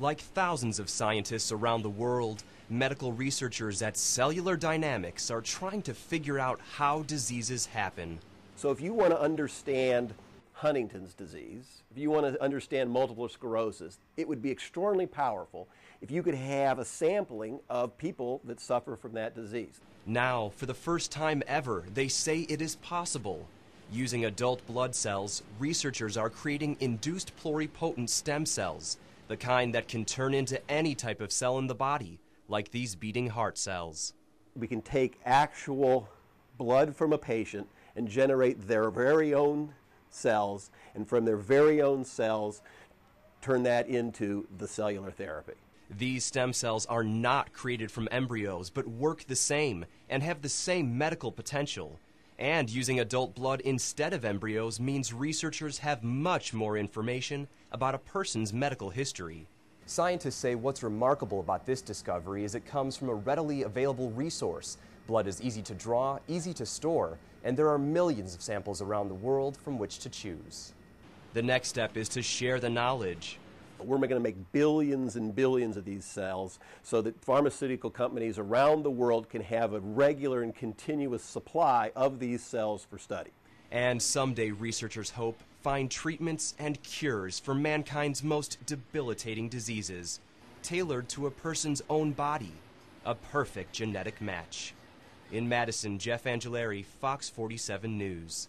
Like thousands of scientists around the world, medical researchers at Cellular Dynamics are trying to figure out how diseases happen. So if you want to understand Huntington's disease, if you want to understand multiple sclerosis, it would be extraordinarily powerful if you could have a sampling of people that suffer from that disease. Now, for the first time ever, they say it is possible. Using adult blood cells, researchers are creating induced pluripotent stem cells, the kind that can turn into any type of cell in the body, like these beating heart cells. We can take actual blood from a patient and generate their very own cells, and from their very own cells, turn that into the cellular therapy. These stem cells are not created from embryos, but work the same and have the same medical potential. And using adult blood instead of embryos means researchers have much more information about a person's medical history. Scientists say what's remarkable about this discovery is it comes from a readily available resource. Blood is easy to draw, easy to store, and there are millions of samples around the world from which to choose. The next step is to share the knowledge. We're going to make billions and billions of these cells so that pharmaceutical companies around the world can have a regular and continuous supply of these cells for study. And someday, researchers hope, find treatments and cures for mankind's most debilitating diseases, tailored to a person's own body, a perfect genetic match. In Madison, Jeff Angelari, Fox 47 News.